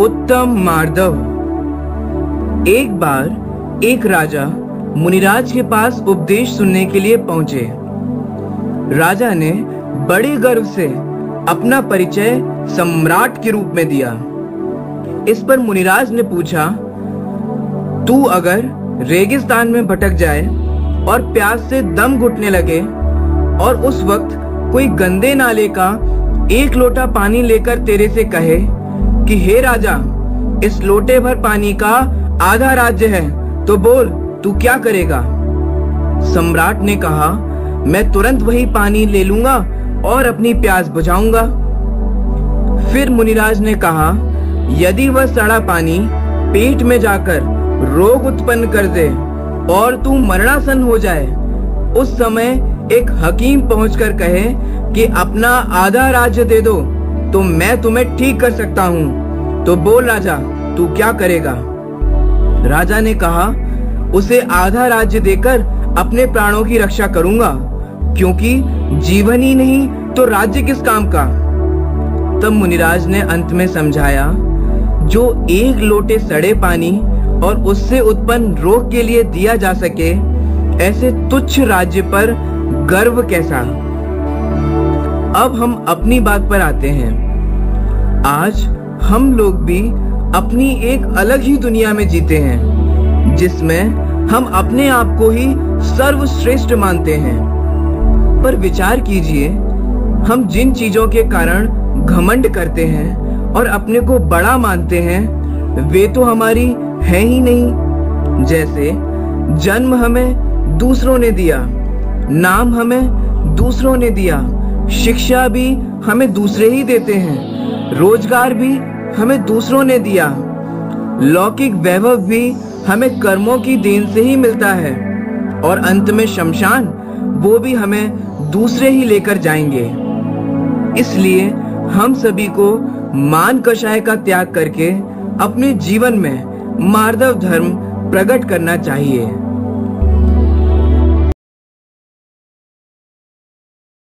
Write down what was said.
उत्तम मार्दव। एक बार एक राजा मुनिराज के पास उपदेश सुनने के लिए पहुँचे। राजा ने बड़े गर्व से अपना परिचय सम्राट के रूप में दिया। इस पर मुनिराज ने पूछा, तू अगर रेगिस्तान में भटक जाए और प्यास से दम घुटने लगे और उस वक्त कोई गंदे नाले का एक लोटा पानी लेकर तेरे से कहे कि, हे राजा, इस लोटे भर पानी का आधा राज्य है तो बोल, तू क्या करेगा? सम्राट ने कहा, मैं तुरंत वही पानी ले लूँगा और अपनी प्यास बुझाऊँगा। फिर मुनिराज ने कहा, यदि वह सड़ा पानी, पेट में जाकर रोग उत्पन्न कर दे और तू मरणासन हो जाए, उस समय एक हकीम पहुंचकर कहे कि, अपना आधा राज्य दे दो तो मैं तुम्हें ठीक कर सकता हूँ। तो बोल राजा, तू क्या करेगा? राजा ने कहा, उसे आधा राज्य देकर अपने प्राणों की रक्षा करूँगा, क्योंकि जीवन ही नहीं तो राज्य किस काम का? तब मुनिराज ने अंत में समझाया, जो एक लोटे सड़े पानी और उससे उत्पन्न रोग के लिए दिया जा सके, ऐसे तुच्छ राज्य पर गर्व कैसा? अब हम अपनी बात पर आते हैं। आज हम लोग भी अपनी एक अलग ही दुनिया में जीते हैं, जिसमें हम अपने आप को ही सर्वश्रेष्ठ मानते हैं। पर विचार कीजिए, हम जिन चीज़ों के कारण घमंड करते हैं और अपने को बड़ा मानते हैं, वे तो हमारी है ही नहीं। जैसे, जन्म हमें दूसरों ने दिया, नाम हमें दूसरों ने दिया शिक्षा भी हमें दूसरे ही देते हैं। रोज़गार भी हमें दूसरों ने दिया। लौकिक वैभव भी हमें कर्मों की देन से ही मिलता है। और अंत में शमशान, वो भी हमें दूसरे ही लेकर जाएँगे। इसलिए हम सभी को मान कषाय का त्याग करके अपने जीवन में मार्दव धर्म प्रकट करना चाहिए।